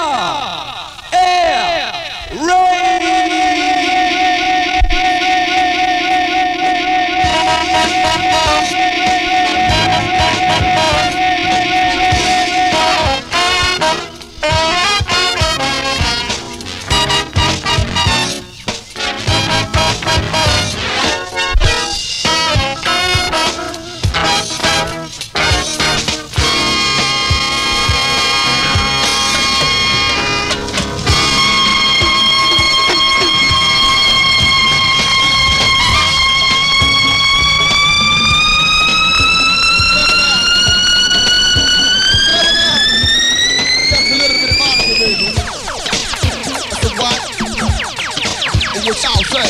야! What y'all say?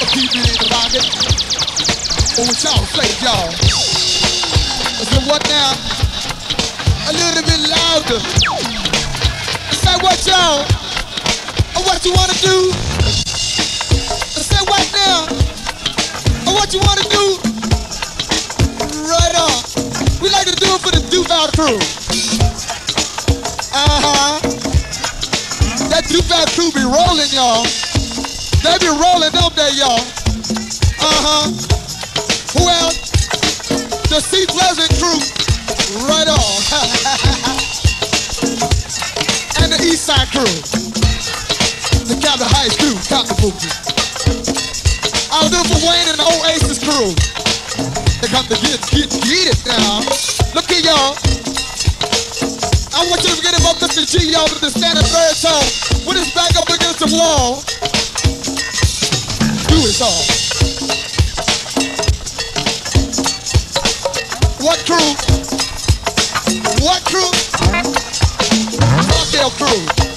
A keep it in the pocket. Or what y'all say, y'all? So what now? A little bit louder. Say what, y'all? Or what you wanna do? Say what now? Or what you wanna do? Right on. We like to do it for the Duval crew. That Duval crew be rolling, y'all. They be rolling, up there, y'all? Uh-huh. Who else? The Seat Pleasant crew. Right on. and the East Side crew. The Capitol Heights crew, Captain Boogie. I'll do it for Wayne and the Oasis crew. They come to get, get, get it now. Look here, y'all. I want you to forget about Mr. G, y'all, to the standing third tone. With his back up against the wall. Do it all. What crew? What crew? Cocktail crew.